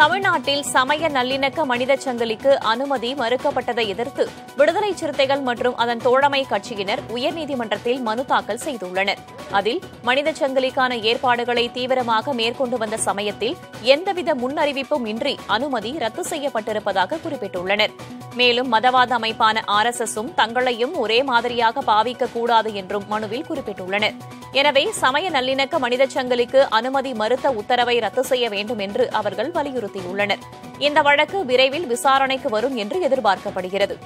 தமிழ்நாட்டில் சமய நல்லிணக்க மனித சங்கிலிக்கு அனுமதி மறுக்கப்பட்டதை எதிர்த்து விடுதலை சிறுத்தைகள் மற்றும் அதன் தோழமை கட்சியினர் உயர்நீதிமன்றத்தில் மனு தாக்கல் செய்துள்ளனர். அதில் மனித சங்கிலிக்கான ஏற்பாடுகளை தீவிரமாக மேற்கொண்டு வந்த சமயத்தில் எந்தவித முன்னறிவிப்பும் இன்றி அனுமதி ரத்து செய்யப்பட்டிருப்பதாக குறிப்பிட்டுள்ளனர். மேலும் மதவாத அமைப்பான ஆர் எஸ் எஸும் தங்களையும் ஒரே மாதிரியாக பாவிக்க கூடாது என்றும் மனுவில் குறிப்பிட்டுள்ளனர். எனவே சமய நல்லிணக்க மனித சங்கிலிக்கு அனுமதி மறுத்த உத்தரவை ரத்து செய்ய வேண்டும் என்று அவர்கள் வலியுறுத்தியுள்ளனர். இந்த வழக்கு விரைவில் விசாரணைக்கு வரும் என்று எதிர்பார்க்கப்படுகிறது.